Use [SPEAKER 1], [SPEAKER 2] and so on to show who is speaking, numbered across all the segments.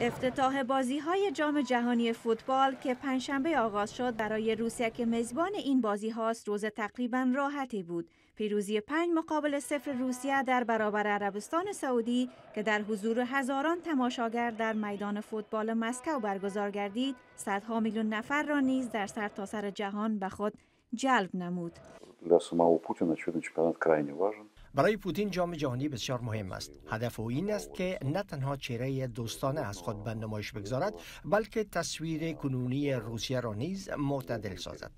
[SPEAKER 1] افتتاح بازی های جام جهانی فوتبال که پنجشنبه آغاز شد برای روسیه که میزبان این بازی هاست روز تقریبا راحتی بود. پیروزی پنج مقابل صفر روسیه در برابر عربستان سعودی که در حضور هزاران تماشاگر در میدان فوتبال مسکو برگزار گردید، صدها میلیون نفر را نیز در سرتاسر سر جهان به خود جلب نمود.
[SPEAKER 2] برای پوتین جام جهانی بسیار مهم است. هدف او این است که نه تنها چهره دوستانه از خود به نمایش بگذارد بلکه تصویر کنونی روسیه را نیز معتدل سازد.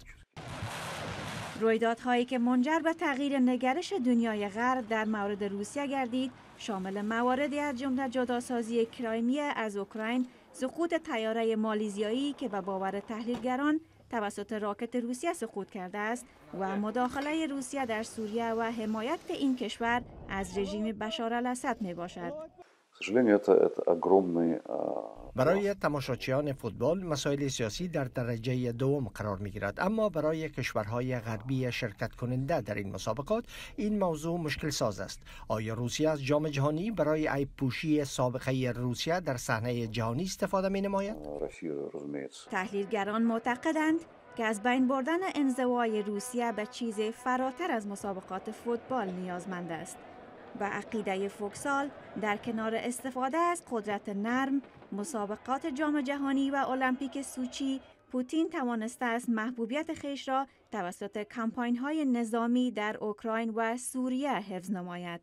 [SPEAKER 1] رویدادهایی که منجر به تغییر نگرش دنیای غرب در مورد روسیه گردید شامل مواردی از جمله جداسازی کرایمیه از اوکراین سقوط تیاره مالیزیایی که به باور تحلیلگران توسط راکت روسیه سقوط کرده است و مداخله روسیه در سوریه و حمایت این کشور از رژیم بشار الاسد می باشد.
[SPEAKER 2] برای تماشاچیان فوتبال مسائل سیاسی در درجه دوم قرار می گیرد اما برای کشورهای غربی شرکت کننده در این مسابقات این موضوع مشکل ساز است آیا روسیه از جام جهانی برای عیب پوشی سابقه روسیه در صحنه جهانی استفاده می نماید
[SPEAKER 1] تحلیلگران معتقدند که از بین بردن انزوای روسیه به چیز فراتر از مسابقات فوتبال نیازمند است و عقیده فوکسال در کنار استفاده از قدرت نرم مسابقات جام جهانی و المپیک سوچی پوتین توانسته است محبوبیت خیش را توسط کمپاین های نظامی در اوکراین و سوریه حفظ نماید.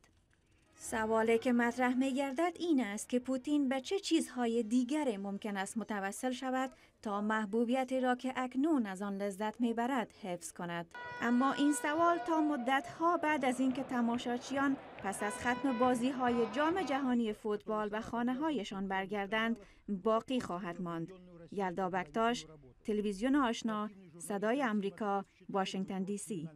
[SPEAKER 1] سوالی که مطرح می گردد این است که پوتین به چه چیزهای دیگر ممکن است متوسل شود تا محبوبیت را که اکنون از آن لذت می برد حفظ کند. اما این سوال تا مدت ها بعد از اینکه تماشاچیان پس از ختم بازی های جام جهانی فوتبال و خانه هایشان برگردند باقی خواهد ماند. یلدا بکتاش، تلویزیون آشنا، صدای امریکا، واشنگتن دی سی